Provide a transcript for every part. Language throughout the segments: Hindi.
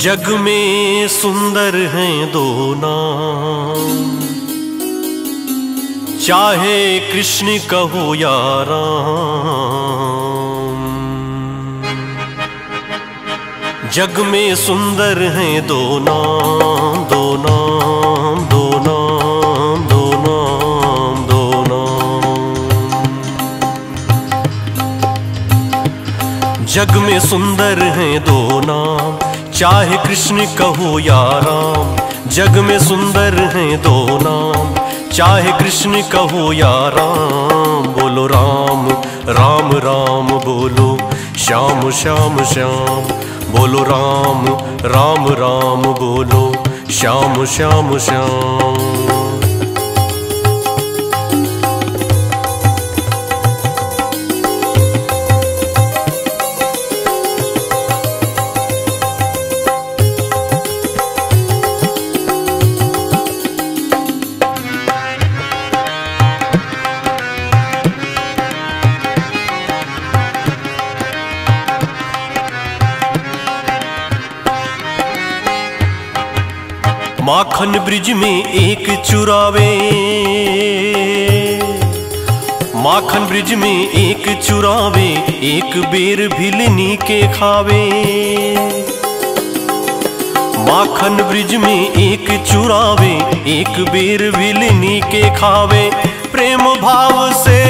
जग में सुंदर हैं दो नाम। चाहे कृष्ण कहो या राम। जग में सुंदर हैं दो नाम दो नाम दो नाम दो नाम दो नाम। जग में सुंदर हैं दो नाम। चाहे कृष्ण कहो या राम, जग में सुंदर हैं दो नाम। चाहे कृष्ण कहो या राम, बोलो राम राम राम, बोलो, श्याम श्याम श्याम। बोलो राम राम राम, बोलो, श्याम श्याम श्याम। माखन ब्रिज में एक चुरावे। माखन ब्रिज में एक चुरावे, एक बेर भिलनी के खावे। माखन ब्रिज में एक चुरावे, एक बेर भिलनी के खावे। प्रेम भाव से,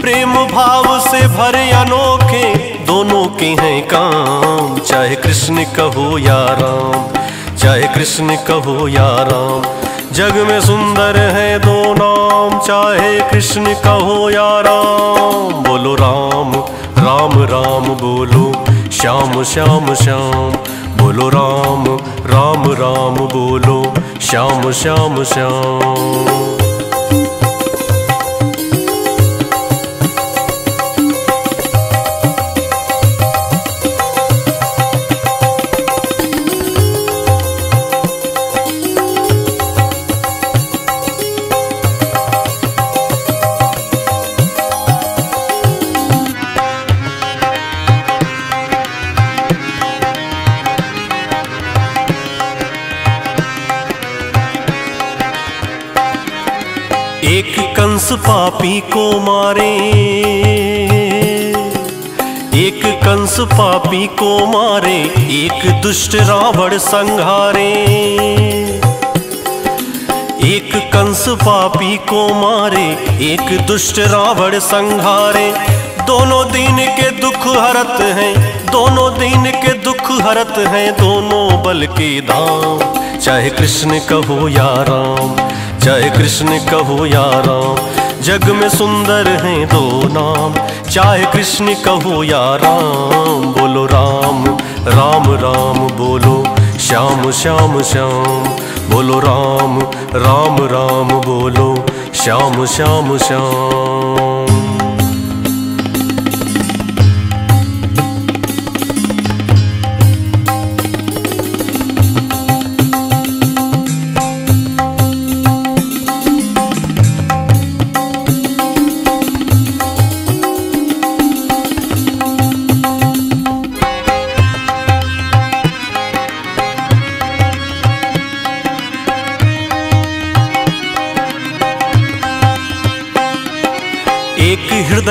प्रेम भाव से भरे अनोखे, दोनों के हैं काम, चाहे कृष्ण कहो या राम। चाहे कृष्ण कहो या राम। जग में सुंदर है दो नाम, चाहे कृष्ण कहो या राम। बोलो राम राम राम, बोलो। श्याम श्याम श्याम। बोलो राम राम राम, बोलो। श्याम श्याम श्याम। कंस पापी को मारे। एक कंस पापी को मारे, एक दुष्ट रावण संहारे। एक कंस पापी को मारे, एक दुष्ट रावण संहारे। दोनों दिन के दुख हरत हैं, दोनों दिन के दुख हरत हैं, दोनों बल के धाम चाहे कृष्ण कहो या राम चाहे कृष्ण कहो या राम, जग में सुंदर हैं दो नाम। चाहे कृष्ण कहो या राम, बोलो राम राम राम, बोलो श्याम श्याम श्याम। बोलो राम राम राम, बोलो श्याम श्याम श्याम।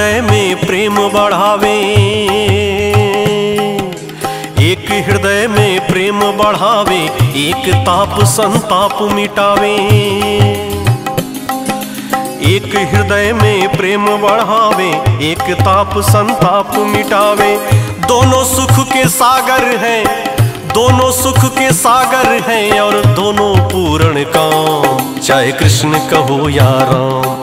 हृदय में प्रेम बढ़ावे। एक हृदय में प्रेम बढ़ावे, एक ताप संताप मिटावे। एक हृदय में प्रेम बढ़ावे, एक ताप संताप मिटावे। दोनों सुख के सागर हैं, दोनों सुख के सागर हैं, और दोनों पूर्ण काम। चाहे कृष्ण कहो या राम।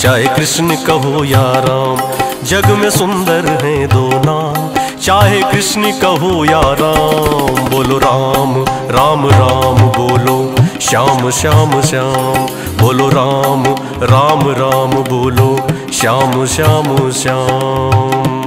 चाहे कृष्ण कहो या राम, जग में सुंदर है दो नाम। चाहे कृष्ण कहो या राम, बोलो राम राम राम, बोलो। श्याम श्याम श्याम, बोलो राम राम राम, बोलो। श्याम श्याम श्याम।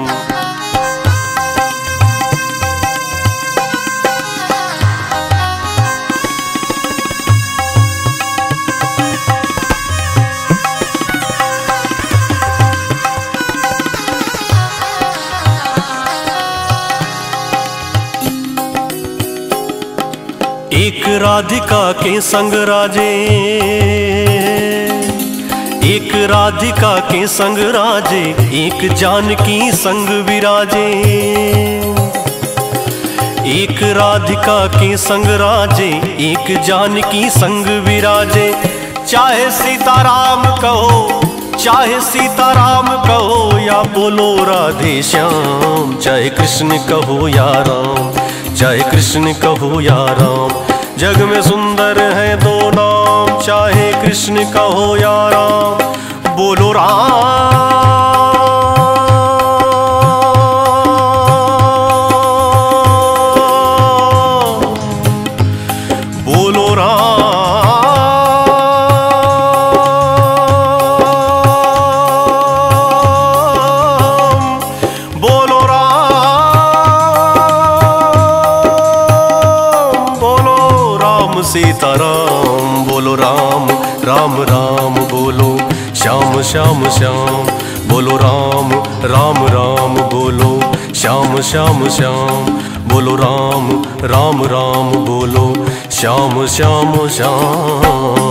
एक राधिका के संग राजे। एक राधिका के संग राजे, एक जानकी संग विराजे। एक राधिका के संग राजे, एक जानकी संग विराजे। चाहे सीताराम कहो, चाहे सीताराम कहो, या बोलो राधे श्याम। चाहे कृष्ण कहो या राम, चाहे कृष्ण कहो या राम। जग में सुंदर है दो नाम, चाहे कृष्ण का हो या राम। बोलो राम। बोलो राम। सीताराम, बोलो राम राम राम, बोलो। श्याम श्याम श्याम, बोलो राम राम राम, बोलो। श्याम श्याम श्याम, बोलो राम राम राम, बोलो। श्याम श्याम श्याम।